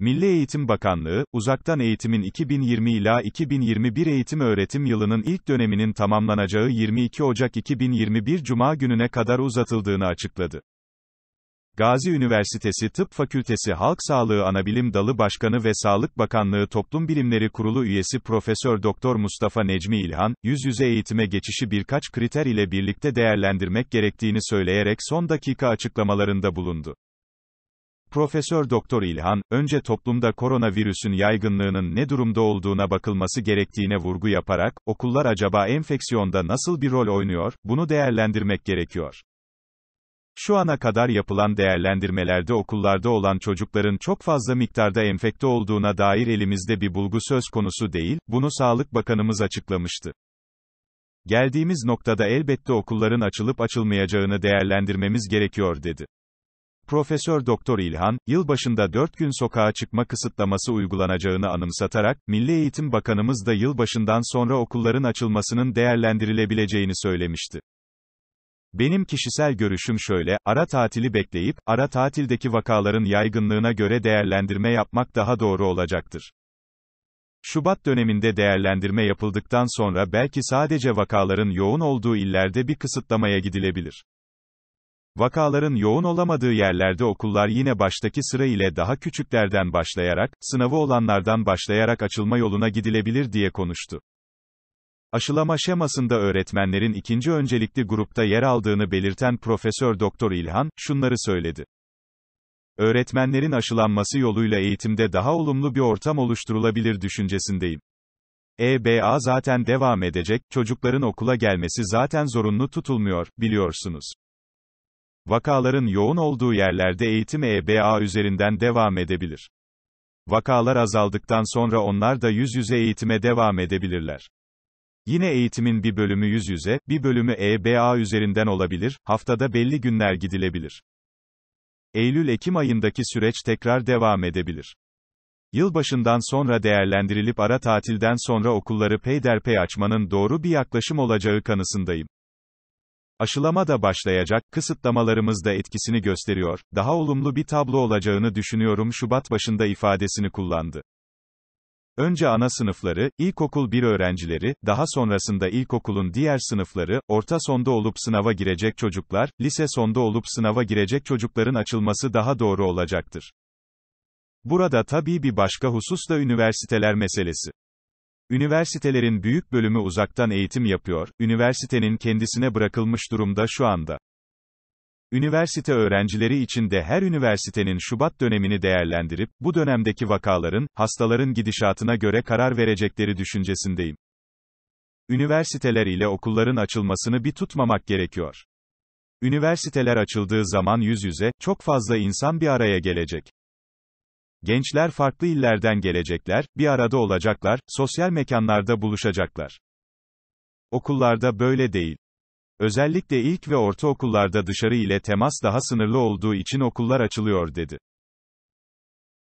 Milli Eğitim Bakanlığı, uzaktan eğitimin 2020 ila 2021 eğitim öğretim yılının ilk döneminin tamamlanacağı 22 Ocak 2021 Cuma gününe kadar uzatıldığını açıkladı. Gazi Üniversitesi Tıp Fakültesi Halk Sağlığı Anabilim Dalı Başkanı ve Sağlık Bakanlığı Toplum Bilimleri Kurulu üyesi Profesör Doktor Mustafa Necmi İlhan, yüz yüze eğitime geçişi birkaç kriter ile birlikte değerlendirmek gerektiğini söyleyerek son dakika açıklamalarında bulundu. Profesör Doktor İlhan, önce toplumda koronavirüsün yaygınlığının ne durumda olduğuna bakılması gerektiğine vurgu yaparak, okullar acaba enfeksiyonda nasıl bir rol oynuyor, bunu değerlendirmek gerekiyor. Şu ana kadar yapılan değerlendirmelerde okullarda olan çocukların çok fazla miktarda enfekte olduğuna dair elimizde bir bulgu söz konusu değil, bunu Sağlık Bakanımız açıklamıştı. Geldiğimiz noktada elbette okulların açılıp açılmayacağını değerlendirmemiz gerekiyor dedi. Profesör Doktor İlhan, yılbaşında 4 gün sokağa çıkma kısıtlaması uygulanacağını anımsatarak, Milli Eğitim Bakanımız da yılbaşından sonra okulların açılmasının değerlendirilebileceğini söylemişti. Benim kişisel görüşüm şöyle, ara tatili bekleyip, ara tatildeki vakaların yaygınlığına göre değerlendirme yapmak daha doğru olacaktır. Şubat döneminde değerlendirme yapıldıktan sonra belki sadece vakaların yoğun olduğu illerde bir kısıtlamaya gidilebilir. Vakaların yoğun olamadığı yerlerde okullar yine baştaki sıra ile daha küçüklerden başlayarak, sınavı olanlardan başlayarak açılma yoluna gidilebilir diye konuştu. Aşılama şemasında öğretmenlerin ikinci öncelikli grupta yer aldığını belirten Profesör Doktor İlhan, şunları söyledi. Öğretmenlerin aşılanması yoluyla eğitimde daha olumlu bir ortam oluşturulabilir düşüncesindeyim. EBA zaten devam edecek, çocukların okula gelmesi zaten zorunlu tutulmuyor, biliyorsunuz. Vakaların yoğun olduğu yerlerde eğitim EBA üzerinden devam edebilir. Vakalar azaldıktan sonra onlar da yüz yüze eğitime devam edebilirler. Yine eğitimin bir bölümü yüz yüze, bir bölümü EBA üzerinden olabilir, haftada belli günler gidilebilir. Eylül-Ekim ayındaki süreç tekrar devam edebilir. Yılbaşından sonra değerlendirilip ara tatilden sonra okulları peyderpey açmanın doğru bir yaklaşım olacağı kanısındayım. Aşılama da başlayacak, kısıtlamalarımız da etkisini gösteriyor, daha olumlu bir tablo olacağını düşünüyorum Şubat başında ifadesini kullandı. Önce ana sınıfları, ilkokul 1 öğrencileri, daha sonrasında ilkokulun diğer sınıfları, orta sonda olup sınava girecek çocuklar, lise sonda olup sınava girecek çocukların açılması daha doğru olacaktır. Burada tabii bir başka husus da üniversiteler meselesi. Üniversitelerin büyük bölümü uzaktan eğitim yapıyor, üniversitenin kendisine bırakılmış durumda şu anda. Üniversite öğrencileri için de her üniversitenin Şubat dönemini değerlendirip, bu dönemdeki vakaların, hastaların gidişatına göre karar verecekleri düşüncesindeyim. Üniversiteler ile okulların açılmasını bir tutmamak gerekiyor. Üniversiteler açıldığı zaman yüz yüze, çok fazla insan bir araya gelecek. Gençler farklı illerden gelecekler, bir arada olacaklar, sosyal mekanlarda buluşacaklar. Okullarda böyle değil. Özellikle ilk ve ortaokullarda dışarı ile temas daha sınırlı olduğu için okullar açılıyor dedi.